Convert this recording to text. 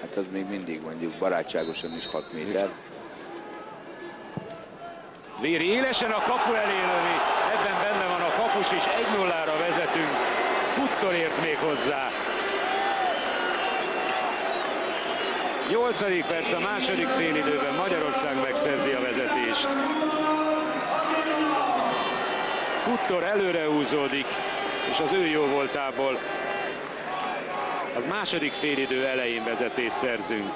Hát az még mindig mondjuk barátságosan is 6 méter. Véri élesen a kapu elé lövi, ebben benne van a kapus is, 1-0-ra vezetünk, Puttor ért még hozzá. 8. perc a második félidőben Magyarország megszerzi a vezetést. Puttor előre húzódik, és az ő jó voltából a második félidő elején vezetés szerzünk.